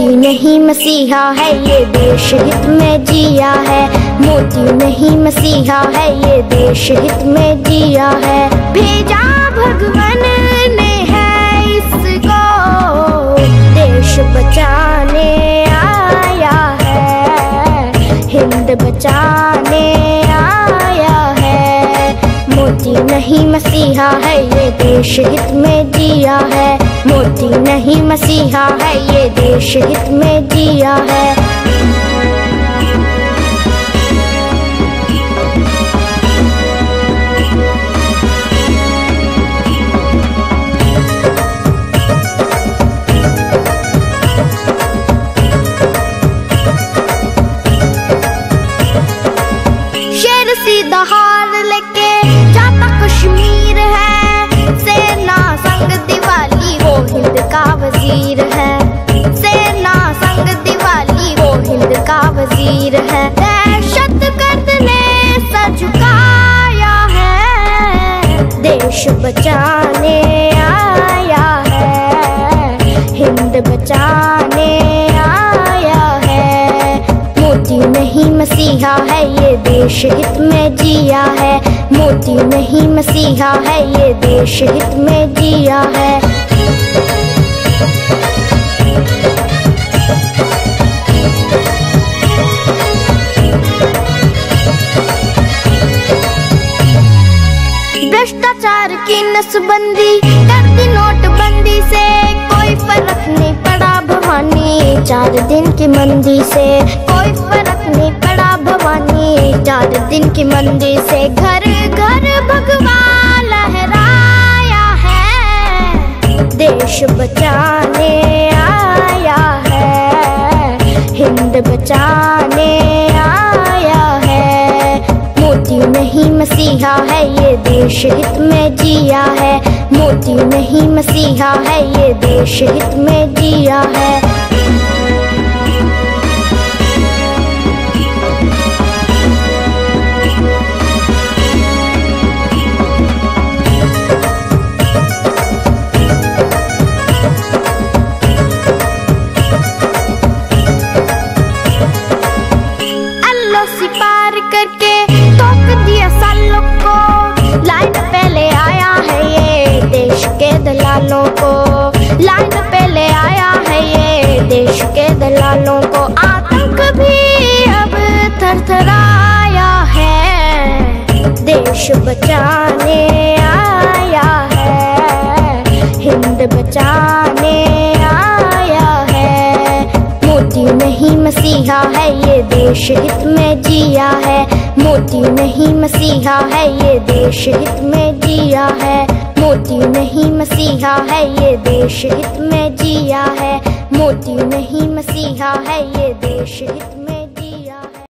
नहीं मसीहा है ये देश हित में जिया है। मोती नहीं मसीहा है ये देश हित में जिया है। भेजा भगवान ने है इसको, देश बचाने आया है। हिंद बचाने आया है। मोती नहीं मसीहा है ये देश हित में जिया है। मोती नहीं मसीहा है ये देश हित में दिया है। वज़ीर है। दहशत गर्द ने सर झुकाया है। देश बचाने आया है। हिंद बचाने आया है। मोती नहीं मसीहा है, ये देश हित में जिया है। मोती नहीं मसीहा है, ये देश हित में जिया है। नसबंदी कर दी नोटबंदी से। कोई फ़र्क नहीं पड़ा भवानी, चार दिन की मंदी से। कोई फ़र्क नहीं पड़ा भवानी, चार दिन की मंदी से। घर घर भगवान लहराया है। देश बचाने आया है, हिंद बचाने आया नहीं मसीहा है ये देश हित में जिया है। मोती नहीं मसीहा है ये देश हित में जिया है। देश के दलालों को आतंक भी अब थरथराया है। देश बचाने आया है। हिंद बचाने आया है। मोती नहीं मसीहा है, ये देश हित में जिया है। मोती नहीं मसीहा है, ये देश हित में जिया है। मोती नहीं मसीहा है, ये देश हित में जिया है। मोती नहीं मसीहा है ये देश हित में।